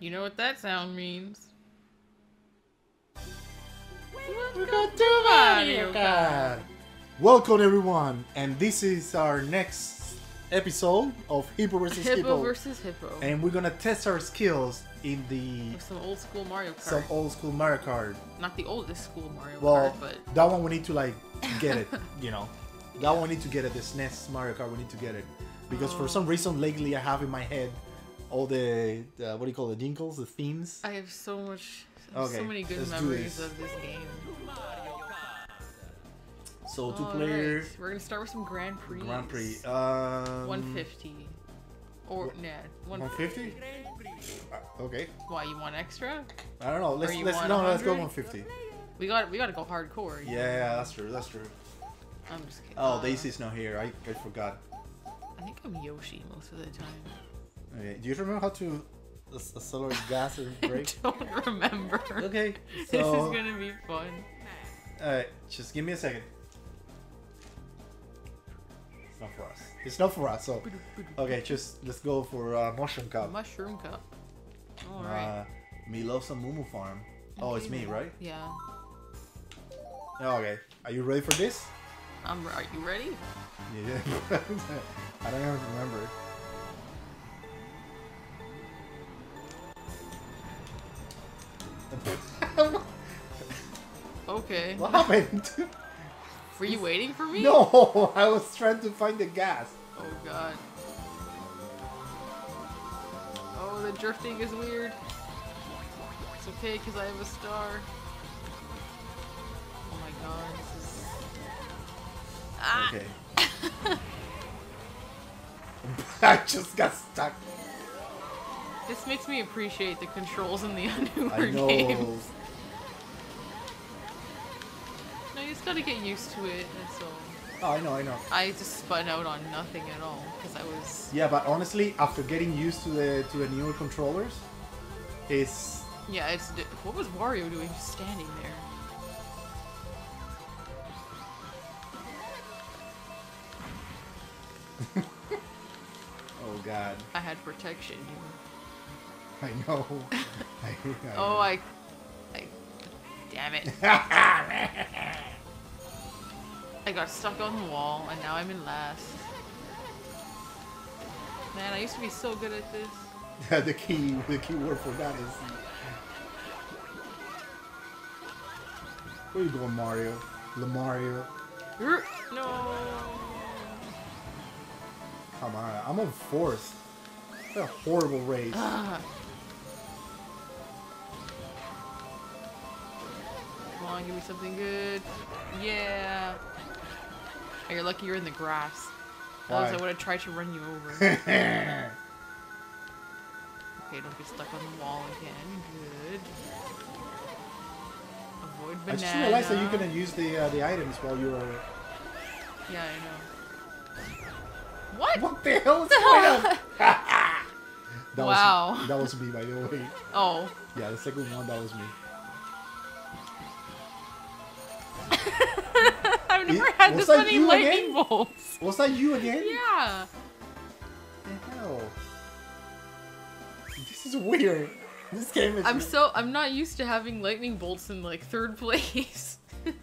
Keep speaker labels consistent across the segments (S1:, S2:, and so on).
S1: You know what that sound means.
S2: We got to Mario Kart. Welcome everyone, and this is our next episode of Hippo vs.
S1: Hippo
S2: Hippo,
S1: versus Hippo.
S2: and we're gonna test our skills in the
S1: With some old school Mario Kart.
S2: some old school Mario Kart.
S1: Not the oldest school Mario
S2: Well,
S1: Kart, but
S2: that one we need to like get it, you know. That one we need to get it. This next Mario Kart, we need to get it because for
S1: Oh.
S2: some reason lately I have in my head all the, the what do you call it, the jingles, the themes.
S1: I have so much,
S2: Okay,
S1: so many good memories
S2: this.
S1: of this game.
S2: So two
S1: Alright,
S2: player
S1: We're gonna start with some Grand Prix.
S2: Grand Prix. Um,
S1: 150. Or, nah,
S2: 150. Uh, Okay.
S1: Why, you want extra?
S2: I don't know. Let's let's no, let's go
S1: 100?
S2: 150.
S1: We got we gotta go hardcore.
S2: Yeah, yeah, that's true. That's true.
S1: I'm just kidding.
S2: Oh,
S1: Uh,
S2: Daisy's not here. I, I forgot.
S1: I think I'm Yoshi most of the time.
S2: Okay. Do you remember how to ac- accelerate gas and brake?
S1: I don't remember.
S2: Okay.
S1: This is gonna be fun.
S2: alright, just give me a second. It's not for us. It's not for us. So, okay, just let's go for uh, mushroom cup.
S1: Mushroom cup. Alright.
S2: Uh, Milosa Moo Moo Farm. Oh, it's me, right?
S1: Yeah.
S2: Okay. Are you ready for this?
S1: I'm, are you ready?
S2: Yeah. I don't even remember.
S1: Okay.
S2: what happened?
S1: Were you waiting for me?
S2: no, I was trying to find the gas.
S1: Oh god. Oh, the drifting is weird. It's okay because I have a star. Oh my god, this is. Ah!
S2: Okay. I just got stuck.
S1: This makes me appreciate the controls in the
S2: know.
S1: games. Just gotta get used to it, that's all.
S2: Oh, I know, I know.
S1: I just spun out on nothing at all because I was.
S2: Yeah, but honestly, after getting used to the to the newer controllers, it's
S1: Yeah, it's. What was Wario doing just standing there?
S2: oh god,
S1: I had protection.
S2: I know. I, I
S1: Oh,
S2: know.
S1: I. I. Damn it. I got stuck on the wall and now I'm in last. Man, I used to be so good at this.
S2: Yeah, the key the key word for that is. Where you going, Mario? Le Mario.
S1: Er, No.
S2: Come on, I'm on fourth. What a horrible race.
S1: Come on, give me something good. Yeah. Oh, you're lucky you're in the grass. Otherwise, I would have tried to run you over. okay, don't get stuck on the wall again. Good. Avoid
S2: I just realized that you can use the uh, the items while you're.
S1: Yeah, I know. What?
S2: What the hell is going on? that
S1: Wow.
S2: Was, that was me, by the way.
S1: Oh.
S2: Yeah, the second one, that was me.
S1: Never had
S2: was
S1: this
S2: that
S1: many
S2: you
S1: lightning
S2: again?
S1: bolts.
S2: Was that you again?
S1: Yeah.
S2: What the hell? This is weird. This game is.
S1: I'm so I'm not used to having lightning bolts in like third place. in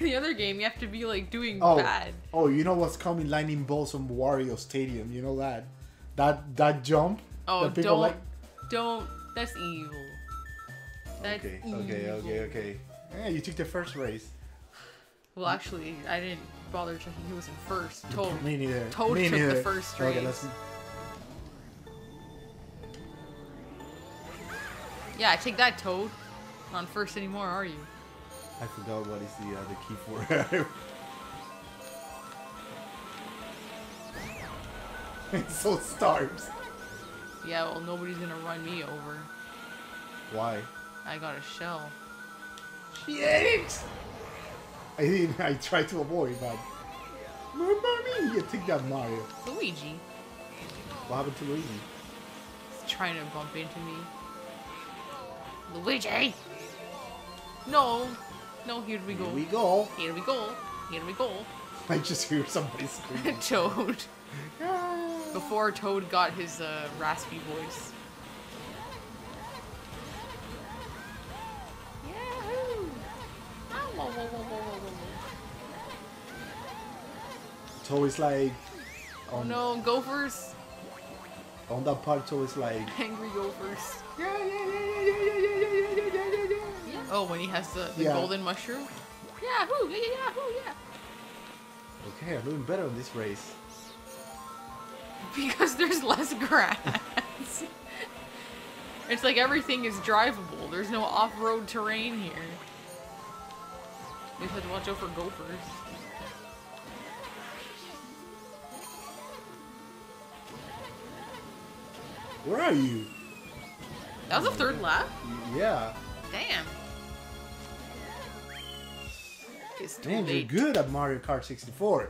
S1: the other game, you have to be like doing
S2: Oh,
S1: bad.
S2: oh, you know what's coming? Lightning bolts from Wario Stadium. You know that? That that jump.
S1: Oh,
S2: that
S1: don't,
S2: like.
S1: don't. That's evil. That's
S2: Okay, okay, okay, okay. Yeah, you took the first race.
S1: Well, actually, I didn't bother checking who was in first. Toad.
S2: Me neither.
S1: Toad
S2: Me
S1: took the
S2: neither.
S1: first
S2: Okay, let's.
S1: Yeah, I take that, Toad. Not on first anymore, are you?
S2: I forgot what is the uh, the key for it. it's so stars.
S1: Yeah, well, nobody's gonna run me over.
S2: Why?
S1: I got a shell.
S2: Shit! I didn't. I tried to avoid, but. Mommy, you take that Mario.
S1: Luigi.
S2: What happened to Luigi?
S1: He's trying to bump into me. Luigi! No! No, here we go.
S2: Here we go.
S1: Here we go. Here we go.
S2: I just hear somebody screaming.
S1: Toad. Before Toad got his uh, raspy voice.
S2: Toad is like
S1: Oh no, gophers!
S2: on that part. Toad is like
S1: Angry gophers.
S2: yeah yeah yeah yeah yeah yeah yeah yeah yeah yeah yeah yeah.
S1: Oh, when he has the, the
S2: Yeah.
S1: golden mushroom? Yahoo! Yeah, yeah, yahoo! Yeah!
S2: Okay, I'm doing better on this race.
S1: Because there's less grass. it's like everything is drivable. There's no off-road terrain here. We have to watch out for gophers.
S2: Where are you?
S1: That was a third lap?
S2: Yeah,
S1: Damn. It's too
S2: man, you're good at Mario Kart 64.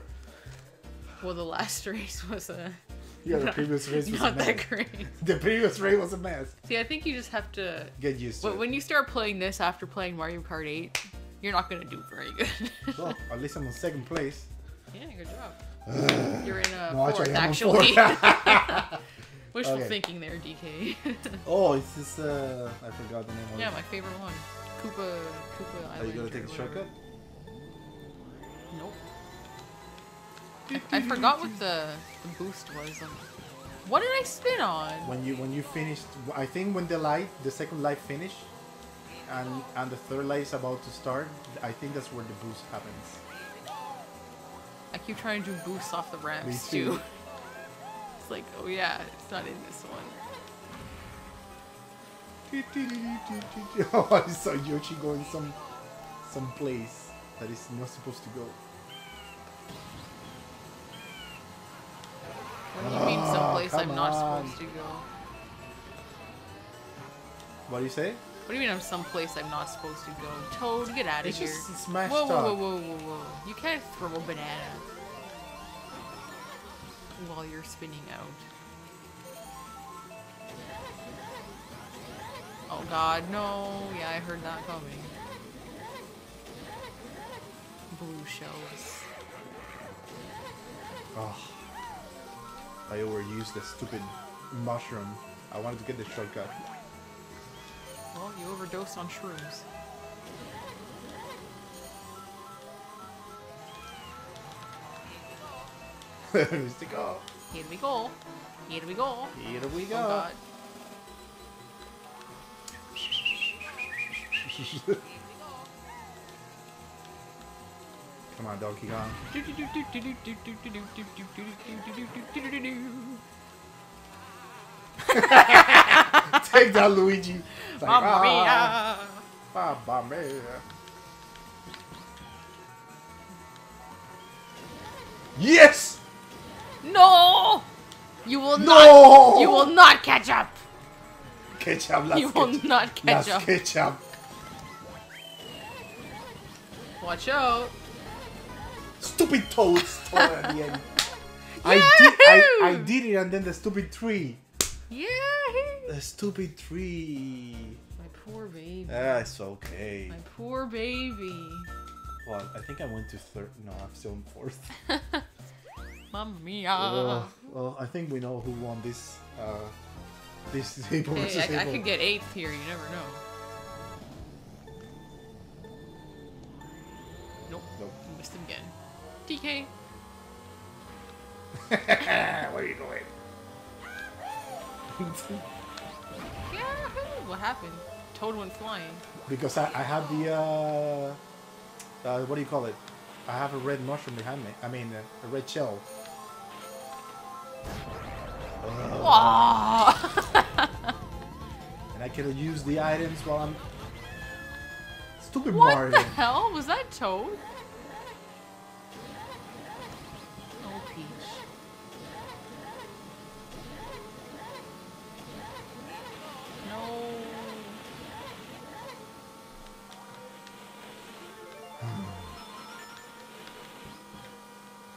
S1: Well, the last race was a
S2: Yeah, the previous race was a
S1: not
S2: mess.
S1: that great.
S2: The previous race was a mess.
S1: See, I think you just have to.
S2: Get used to
S1: When,
S2: it.
S1: when you start playing this after playing Mario Kart 8, you're not gonna do very good.
S2: Well, at least I'm in second place.
S1: yeah, good job. You're in a
S2: No,
S1: fourth, actually.
S2: Fourth.
S1: Wishful
S2: Okay.
S1: thinking there, DK.
S2: oh, it's this. Uh, I forgot the name of
S1: yeah, my favorite one. Koopa, Koopa Island.
S2: Are you gonna take a shortcut?
S1: Nope. I, I forgot what the, the boost was. Um, what did I spin on?
S2: When you when you finished, I think when the light, the second light finished, and and the third light is about to start, I think that's where the boost happens.
S1: I keep trying to do boosts off the ramps
S2: Me too.
S1: It's like, oh yeah, it's not in this one.
S2: oh, I saw Yoshi going some some place that is not supposed to go.
S1: What do you mean
S2: Oh,
S1: someplace I'm not
S2: on.
S1: supposed to go?
S2: What do you say?
S1: What do you mean I'm someplace I'm not supposed to go? Toad, get out of
S2: It's
S1: here.
S2: just smash
S1: Whoa, whoa, whoa, whoa, whoa, whoa. You can't throw a banana while you're spinning out. Oh god, no. Yeah, I heard that coming. Blue shells.
S2: Oh, I overused the stupid mushroom. I wanted to get the shortcut.
S1: Well, you overdosed on shrooms.
S2: Mr. Go.
S1: Here we go. Here we go.
S2: Here we go.
S1: Oh god.
S2: Come on, Donkey Kong. Take that, Luigi. It's like,
S1: Mamma
S2: ah,
S1: mia!
S2: Mamma mia. Yes!
S1: No! You will
S2: No!
S1: not. You will not catch up.
S2: Ketchup, last
S1: You will
S2: ketchup.
S1: not catch
S2: Last
S1: up.
S2: ketchup.
S1: Watch out.
S2: Stupid toads at the end. I did, I, I did it, and then the stupid tree.
S1: Yeah.
S2: The stupid tree.
S1: My poor baby.
S2: Ah, That's okay.
S1: My poor baby.
S2: Well, I think I went to third. No, I'm still in fourth.
S1: Mamma mia.
S2: well, well, I think we know who won this. Uh, this versus
S1: Hey, I, I could get eighth here. You never know. Nope.
S2: Nope.
S1: Missed him again. DK.
S2: Where are you going?
S1: Yeah. What happened? Toad went flying.
S2: because I, I have the uh, uh, what do you call it? I have a red mushroom behind me. I mean, uh, a red shell.
S1: Wah!
S2: and I can use the items while I'm. Stupid
S1: what
S2: Mario.
S1: the hell? Was that Toad? Oh, Peach. No.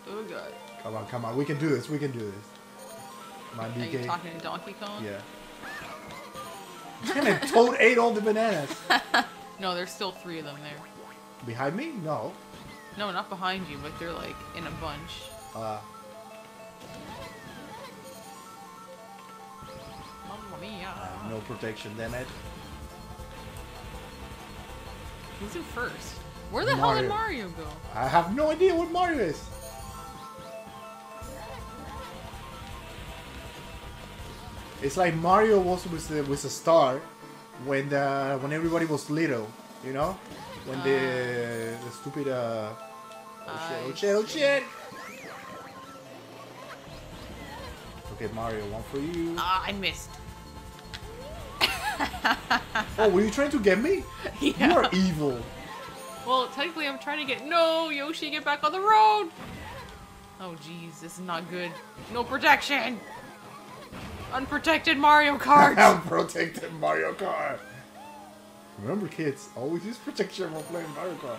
S1: oh god.
S2: Come on, come on. We can do this. We can do this. My
S1: Are you talking to Donkey Kong?
S2: Yeah. Damn it, Toad ate all the bananas.
S1: No, there's still three of them there.
S2: Behind me? No.
S1: No, not behind you, but they're like in a bunch.
S2: Uh,
S1: Mamma mia.
S2: no protection, damn it.
S1: Who's in first? Where the hell did
S2: Mario.
S1: Mario go?
S2: I have no idea what Mario is. It's like Mario was with the, with a star when the when everybody was little, you know, when the the stupid uh oh shit oh shit oh shit. Okay, Mario, one for you.
S1: Ah, I missed.
S2: Oh, were you trying to get me? You are evil.
S1: Well, technically, I'm trying to get. No, Yoshi, get back on the road. Oh, jeez, this is not good. No protection. Unprotected Mario Kart.
S2: Unprotected Mario Kart. Remember, kids, always use protection while playing Mario Kart.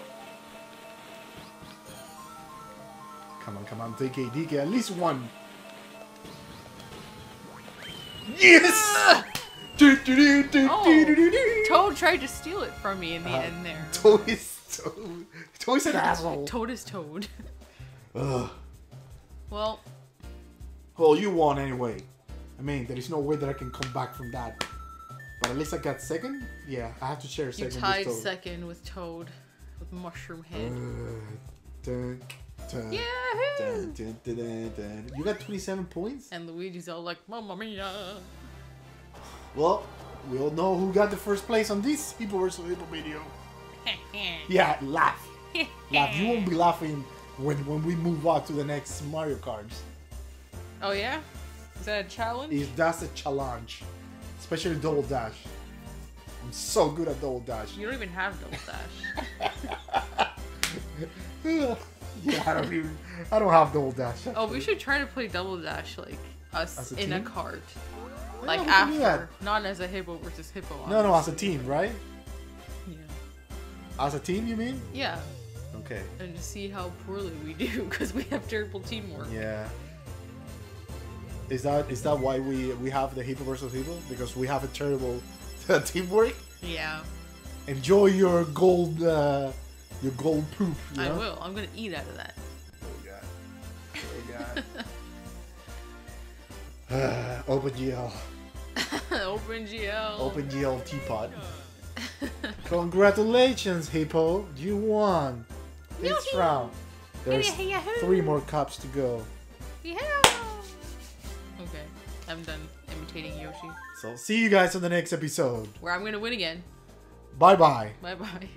S2: Come on, come on, DK, DK, at least one. Yes! Do, do, do, do,
S1: Oh.
S2: do, do, do, do.
S1: Toad tried to steal it from me in the
S2: Uh,
S1: end there.
S2: Toad is Toad. Toad's an asshole.
S1: Toad is Toad.
S2: Ugh.
S1: well,
S2: Well, you won anyway. I mean, there is no way that I can come back from that. But at least I got second. Yeah, I have to share
S1: you
S2: second
S1: tied
S2: with Toad.
S1: second with Toad with Mushroom Head.
S2: Uh, dun, dun,
S1: Yahoo!
S2: dun. You got 27 points?
S1: And Luigi's all like, Mamma Mia.
S2: Well, we all know who got the first place on this Hippo vs. Hippo video. Yeah, laugh. Laugh. You won't be laughing when, when we move on to the next Mario Karts.
S1: Oh yeah? Is that a challenge?
S2: Is that's a challenge. Especially Double Dash. I'm so good at Double Dash.
S1: You don't even have double dash.
S2: yeah, I don't even. I don't have Double Dash.
S1: oh, we should try to play double dash like us
S2: a
S1: in a cart.
S2: Yeah,
S1: Like
S2: we can do that.
S1: after, not as a hippo versus hippo.
S2: No, no, as a team, right?
S1: Yeah.
S2: As a team, you mean?
S1: Yeah,
S2: Okay.
S1: and to see how poorly we do because we have terrible teamwork.
S2: Yeah. Is that is that why we we have the Hippo versus Hippo? Because we have a terrible teamwork.
S1: Yeah,
S2: Enjoy your gold, uh, your gold poop. You
S1: I
S2: know?
S1: will. I'm gonna eat out of that.
S2: Oh god. Oh god. Open GL.
S1: Open GL.
S2: Open GL teapot. Congratulations, Hippo. You won. This round. There's three more cups to go.
S1: Yeah. I'm done imitating Yoshi.
S2: So see you guys in the next episode.
S1: Where I'm gonna win again.
S2: Bye bye.
S1: Bye bye.